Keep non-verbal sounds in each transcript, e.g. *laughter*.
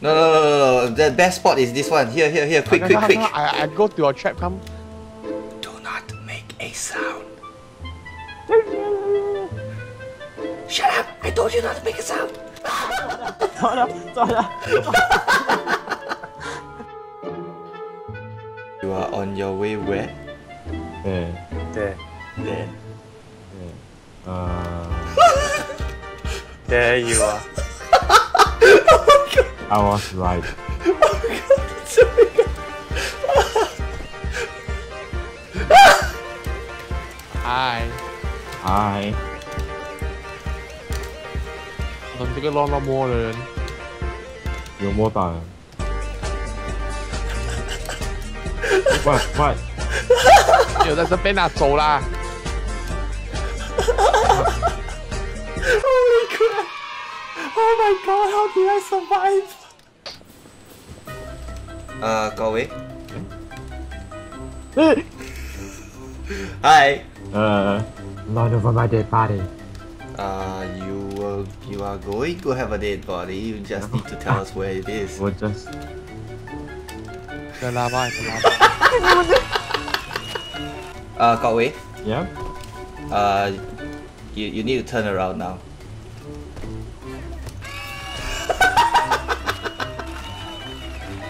No, no, no, no, no. The best spot is this one. Here, here, here. Quick, quick, quick. I, I go to your trap. Come. Do not make a sound. Shut up! I told you not to make a sound. You are on your way where? There. There. There. There. Uh... *laughs* there you are. ，I was right。 Hi， I 我们这个乱乱摸的人，有摸到了。喂喂，有在这边啊，走啦。 god my god, how did I survive? Uh, go away. *laughs* Hi. Uh, not over my dead body. Uh, you will, you are going to have a dead body. You just need to tell us where it is. *laughs* Or just the lava. The lava. uh, Godway. Yeah. Uh, you you need to turn around now.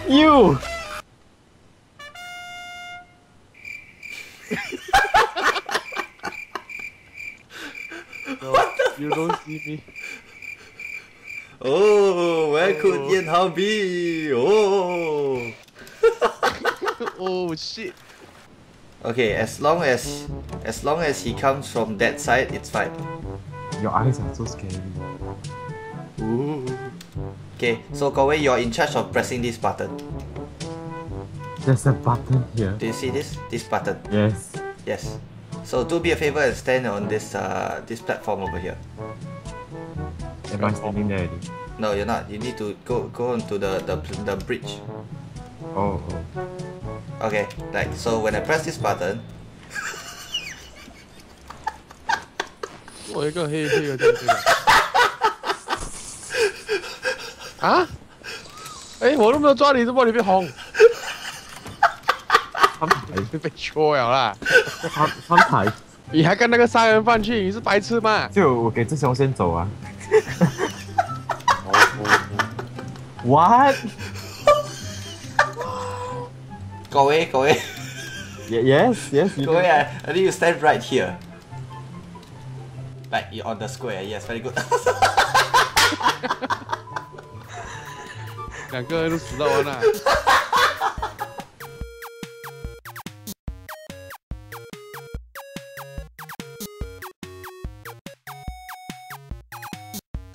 You。You don't see me. Oh, where could Oh. Yan Hao be? Oh. *laughs* Oh shit. Okay, as long as as long as he comes from that side, it's fine. Your eyes are so scary. Ooh. Okay, so Kok Wey, you're in charge of pressing this button. There's a button here. Do you see this? This button. Yes. Yes. So do me a favor and stand on this uh, this platform over here. Am I standing there already? No, you're not. You need to go go onto the the, the bridge. Oh, oh. Okay, like so. When I press this button. *laughs* 啊？哎，我都没有抓你，怎么你被红？翻牌，被被戳了啦！翻翻牌，你还跟那个杀人犯去？你是白痴吗？就我给志雄先走啊。What? go away, go away, Ye- yes, yes. You go away. I, I need you stand right here. Like you're on the square. Yes, very good. 两个人都死到完了。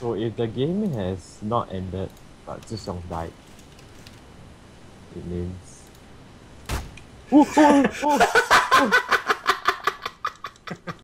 So if the game has not ended, but Zhi Xiong died, it means. *laughs*